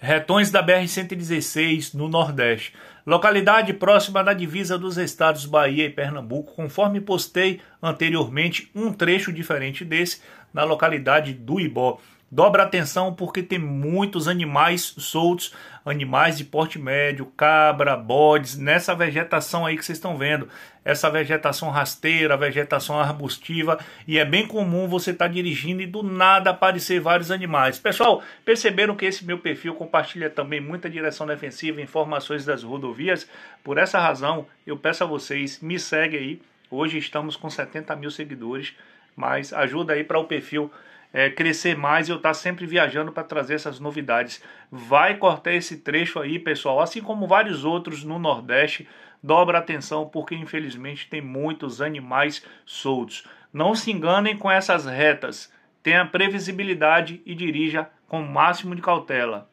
Retões da BR-116, no Nordeste. Localidade próxima da divisa dos estados Bahia e Pernambuco, conforme postei anteriormente um trecho diferente desse na localidade do Ibó. Dobra atenção porque tem muitos animais soltos, animais de porte médio, cabra, bodes, nessa vegetação aí que vocês estão vendo. Essa vegetação rasteira, vegetação arbustiva, e é bem comum você estar tá dirigindo e do nada aparecer vários animais. Pessoal, perceberam que esse meu perfil compartilha também muita direção defensiva, informações das rodovias? Por essa razão, eu peço a vocês, me segue aí. Hoje estamos com 70 mil seguidores, mas ajuda aí para o perfil é, crescer mais e eu estar tá sempre viajando para trazer essas novidades. Vai cortar esse trecho aí, pessoal, assim como vários outros no Nordeste. Dobra atenção porque infelizmente tem muitos animais soltos. Não se enganem com essas retas. Tenha previsibilidade e dirija com o máximo de cautela.